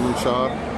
new shop.